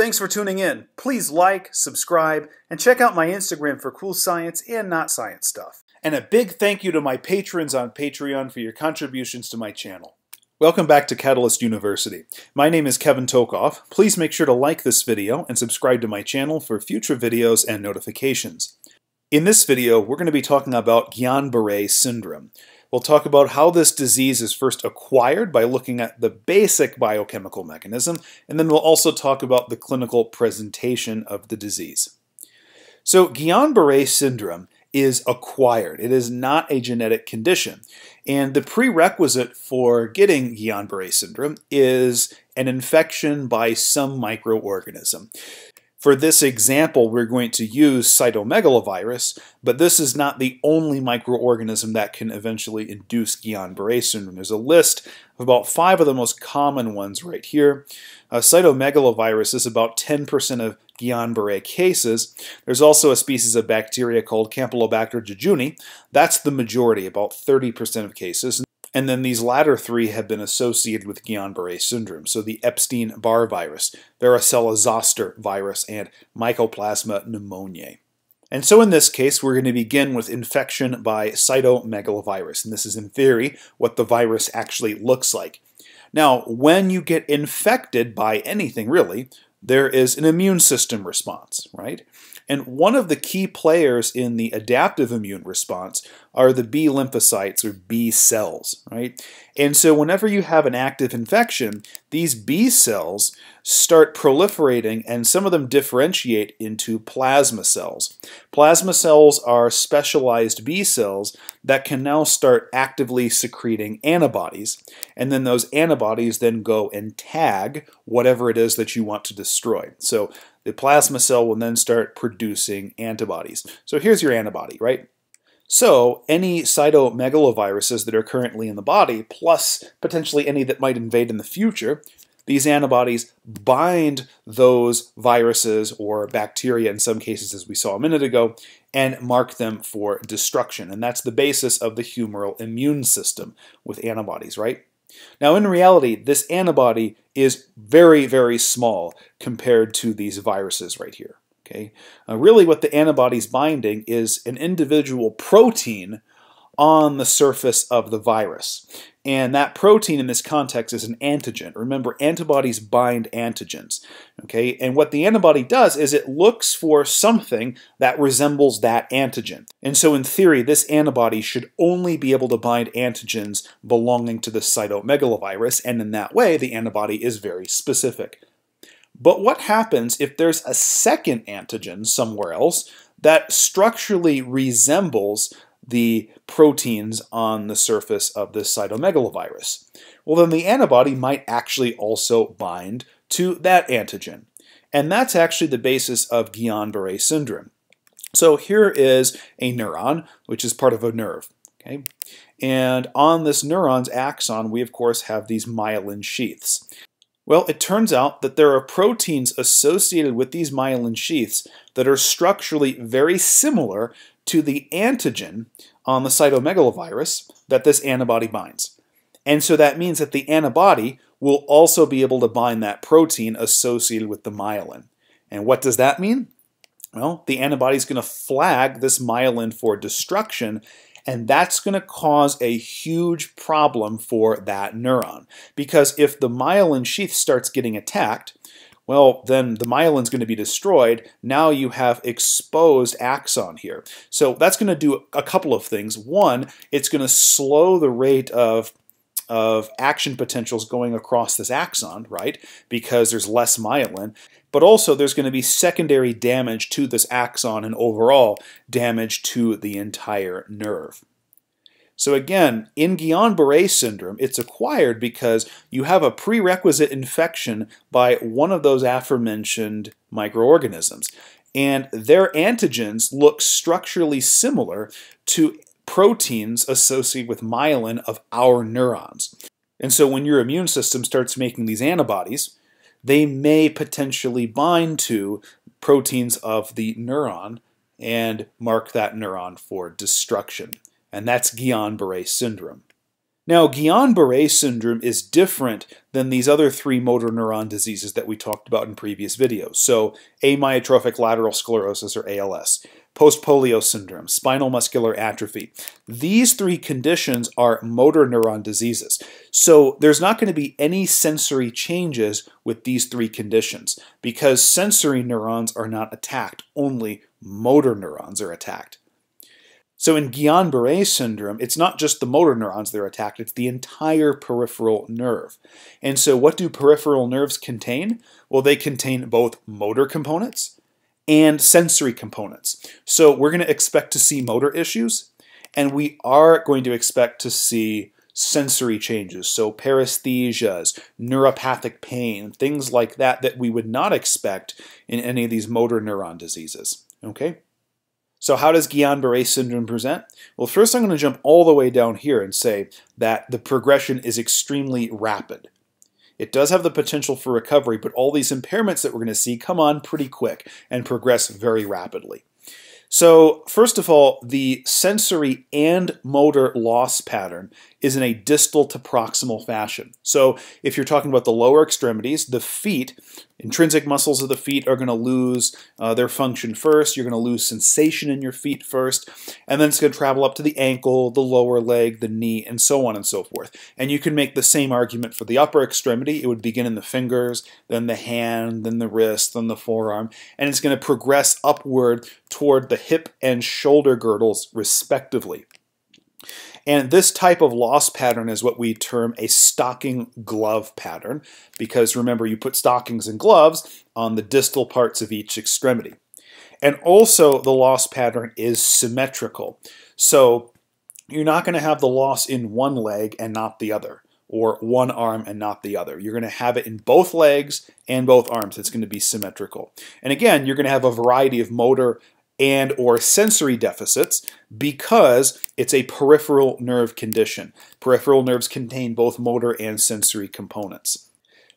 Thanks for tuning in. Please like, subscribe, and check out my Instagram for cool science and not science stuff. And a big thank you to my patrons on Patreon for your contributions to my channel. Welcome back to Catalyst University. My name is Kevin Tokoph. Please make sure to like this video and subscribe to my channel for future videos and notifications. In this video, we're going to be talking about Guillain-Barré syndrome. We'll talk about how this disease is first acquired by looking at the basic biochemical mechanism, and then we'll also talk about the clinical presentation of the disease. So Guillain-Barré syndrome is acquired. It is not a genetic condition. And the prerequisite for getting Guillain-Barré syndrome is an infection by some microorganism. For this example, we're going to use cytomegalovirus, but this is not the only microorganism that can eventually induce Guillain-Barré syndrome. There's a list of about five of the most common ones right here. Uh, cytomegalovirus is about 10% of Guillain-Barré cases. There's also a species of bacteria called Campylobacter jejuni. That's the majority, about 30% of cases. And then these latter three have been associated with Guillain-Barré syndrome. So the Epstein-Barr virus, varicella zoster virus, and Mycoplasma pneumoniae. And so in this case, we're going to begin with infection by cytomegalovirus. And this is, in theory, what the virus actually looks like. Now, when you get infected by anything, really, there is an immune system response, right? And one of the key players in the adaptive immune response are the B lymphocytes or B cells, right? And so whenever you have an active infection, these B cells start proliferating and some of them differentiate into plasma cells. Plasma cells are specialized B cells that can now start actively secreting antibodies. And then those antibodies then go and tag whatever it is that you want to destroy. So the plasma cell will then start producing antibodies. So here's your antibody, right? So any cytomegaloviruses that are currently in the body, plus potentially any that might invade in the future, these antibodies bind those viruses or bacteria in some cases, as we saw a minute ago, and mark them for destruction. And that's the basis of the humoral immune system with antibodies, right? Now, in reality, this antibody is very, very small compared to these viruses right here. Okay, uh, really, what the antibody's binding is an individual protein on the surface of the virus. And that protein in this context is an antigen. Remember, antibodies bind antigens. Okay, and what the antibody does is it looks for something that resembles that antigen. And so, in theory, this antibody should only be able to bind antigens belonging to the cytomegalovirus, and in that way, the antibody is very specific. But what happens if there's a second antigen somewhere else that structurally resembles the proteins on the surface of the cytomegalovirus. Well, then the antibody might actually also bind to that antigen. And that's actually the basis of Guillain-Barré syndrome. So here is a neuron, which is part of a nerve. Okay? And on this neuron's axon, we of course have these myelin sheaths. Well, it turns out that there are proteins associated with these myelin sheaths that are structurally very similar to the antigen on the cytomegalovirus that this antibody binds. And so that means that the antibody will also be able to bind that protein associated with the myelin. And what does that mean? Well, the antibody is going to flag this myelin for destruction, and that's going to cause a huge problem for that neuron. Because if the myelin sheath starts getting attacked, well, then the myelin's going to be destroyed. Now you have exposed axon here. So that's going to do a couple of things. One, it's going to slow the rate of of action potentials going across this axon, right? Because there's less myelin. But also there's going to be secondary damage to this axon and overall damage to the entire nerve. So again, in Guillain-Barré syndrome, it's acquired because you have a prerequisite infection by one of those aforementioned microorganisms. And their antigens look structurally similar to proteins associated with myelin of our neurons. And so when your immune system starts making these antibodies, they may potentially bind to proteins of the neuron and mark that neuron for destruction and that's Guillain-Barré syndrome. Now, Guillain-Barré syndrome is different than these other three motor neuron diseases that we talked about in previous videos. So, amyotrophic lateral sclerosis or ALS, post-polio syndrome, spinal muscular atrophy. These three conditions are motor neuron diseases. So there's not going to be any sensory changes with these three conditions because sensory neurons are not attacked, only motor neurons are attacked. So in Guillain-Barré syndrome, it's not just the motor neurons that are attacked, it's the entire peripheral nerve. And so what do peripheral nerves contain? Well, they contain both motor components and sensory components. So we're going to expect to see motor issues, and we are going to expect to see sensory changes, so paresthesias, neuropathic pain, things like that that we would not expect in any of these motor neuron diseases. Okay? So how does Guillain-Barré syndrome present? Well, first I'm going to jump all the way down here and say that the progression is extremely rapid. It does have the potential for recovery, but all these impairments that we're going to see come on pretty quick and progress very rapidly. So first of all, the sensory and motor loss pattern is in a distal to proximal fashion. So if you're talking about the lower extremities, the feet, intrinsic muscles of the feet are going to lose uh, their function first. You're going to lose sensation in your feet first, and then it's going to travel up to the ankle, the lower leg, the knee, and so on and so forth. And you can make the same argument for the upper extremity. It would begin in the fingers, then the hand, then the wrist, then the forearm, and it's going to progress upward toward the hip and shoulder girdles respectively. And this type of loss pattern is what we term a stocking glove pattern, because remember, you put stockings and gloves on the distal parts of each extremity. And also, the loss pattern is symmetrical. So you're not going to have the loss in one leg and not the other, or one arm and not the other. You're going to have it in both legs and both arms. It's going to be symmetrical. And again, you're going to have a variety of motor and or sensory deficits because it's a peripheral nerve condition. Peripheral nerves contain both motor and sensory components.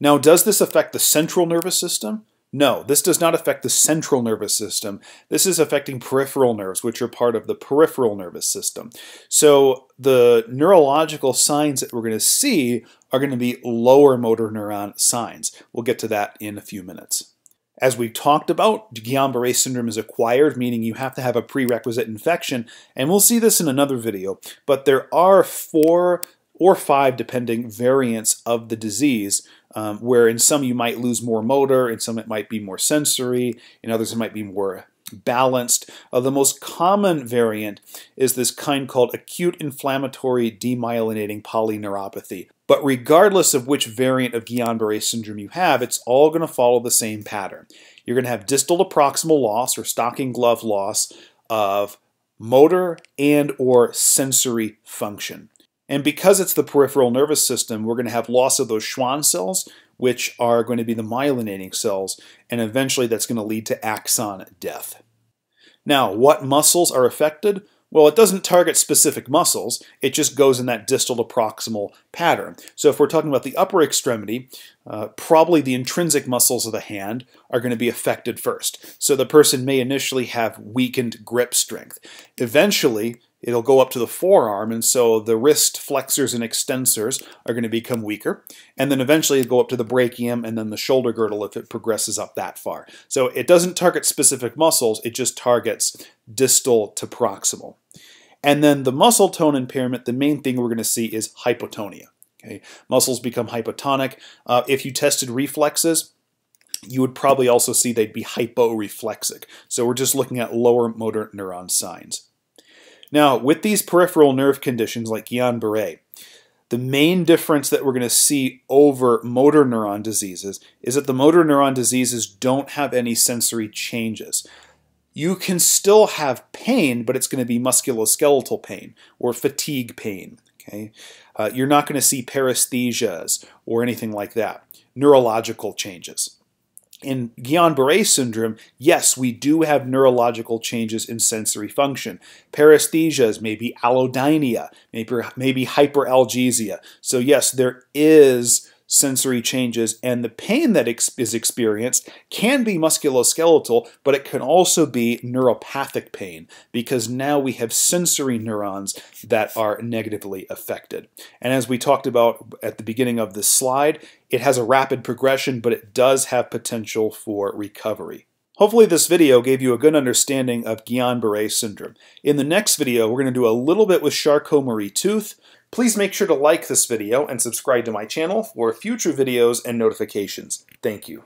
Now, does this affect the central nervous system? No, this does not affect the central nervous system. This is affecting peripheral nerves, which are part of the peripheral nervous system. So the neurological signs that we're going to see are going to be lower motor neuron signs. We'll get to that in a few minutes. As we've talked about, Guillain-Barré syndrome is acquired, meaning you have to have a prerequisite infection, and we'll see this in another video, but there are four or five, depending, variants of the disease, um, where in some you might lose more motor, in some it might be more sensory, in others it might be more balanced. Uh, the most common variant is this kind called acute inflammatory demyelinating polyneuropathy. But regardless of which variant of Guillain-Barré syndrome you have, it's all going to follow the same pattern. You're going to have distal to proximal loss or stocking glove loss of motor and or sensory function. And because it's the peripheral nervous system, we're going to have loss of those Schwann cells, which are going to be the myelinating cells, and eventually that's going to lead to axon death. Now, what muscles are affected? Well, it doesn't target specific muscles, it just goes in that distal to proximal pattern. So if we're talking about the upper extremity, uh, probably the intrinsic muscles of the hand are going to be affected first. So the person may initially have weakened grip strength. Eventually, it'll go up to the forearm, and so the wrist flexors and extensors are going to become weaker. And then eventually it'll go up to the brachium and then the shoulder girdle if it progresses up that far. So it doesn't target specific muscles, it just targets distal to proximal. And then the muscle tone impairment, the main thing we're going to see is hypotonia. Okay, Muscles become hypotonic. Uh, if you tested reflexes, you would probably also see they'd be hyporeflexic. So we're just looking at lower motor neuron signs. Now, with these peripheral nerve conditions like Guillain-Barré, the main difference that we're going to see over motor neuron diseases is that the motor neuron diseases don't have any sensory changes. You can still have pain, but it's going to be musculoskeletal pain or fatigue pain. Okay, uh, You're not going to see paresthesias or anything like that, neurological changes in Guillain-Barré syndrome, yes, we do have neurological changes in sensory function. Paresthesias, maybe allodynia, maybe, maybe hyperalgesia. So yes, there is sensory changes, and the pain that ex is experienced can be musculoskeletal, but it can also be neuropathic pain because now we have sensory neurons that are negatively affected. And as we talked about at the beginning of this slide, it has a rapid progression, but it does have potential for recovery. Hopefully this video gave you a good understanding of Guillain-Barré syndrome. In the next video, we're going to do a little bit with Charcot-Marie-Tooth. Please make sure to like this video and subscribe to my channel for future videos and notifications. Thank you.